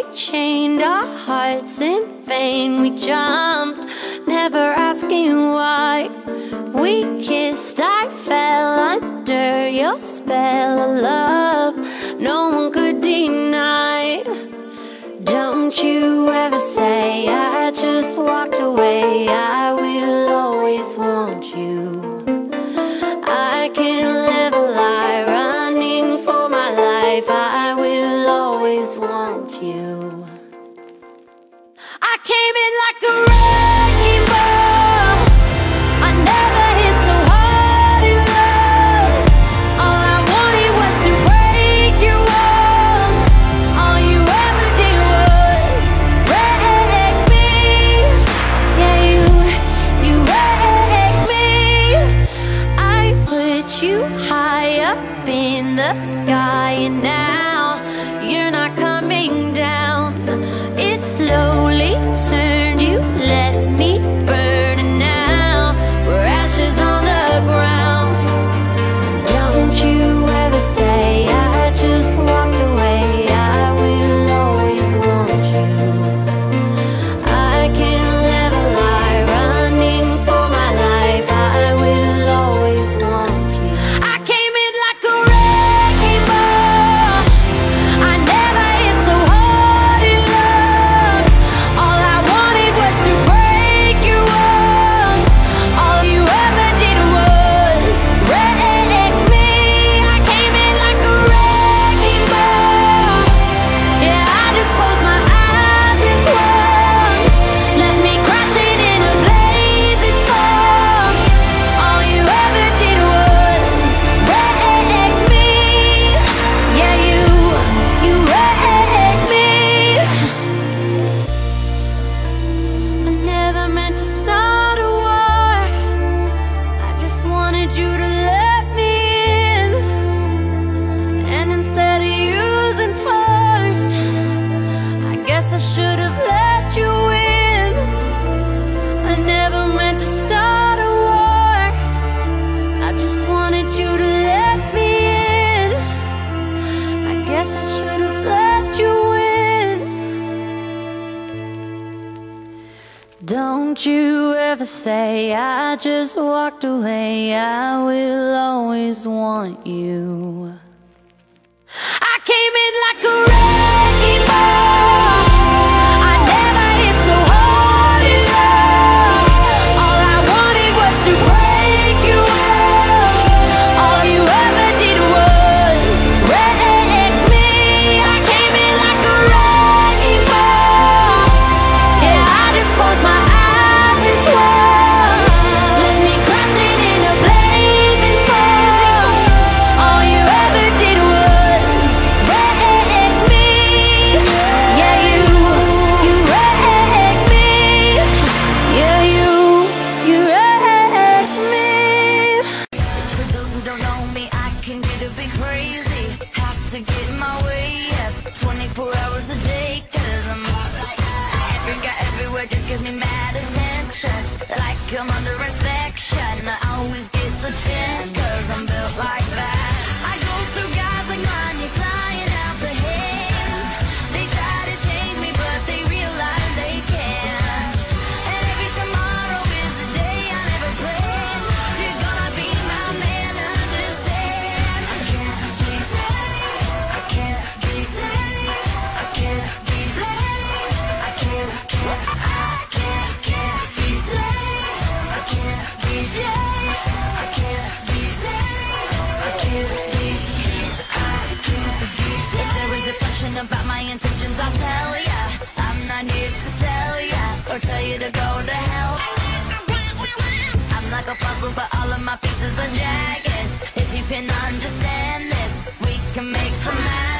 we chained our hearts in vain. We jumped, never asking why. We kissed, I fell under your spell of love. No one could deny. Don't you ever say I. the sky. Don't you ever say I just walked away. I will always want you. I came in like a wreck just gives me mad attention, like I'm under inspection. I always. Get to sell ya or tell you to go to hell. I'm like a puzzle, but all of my pieces are jagged. If you can understand this, we can make some magic.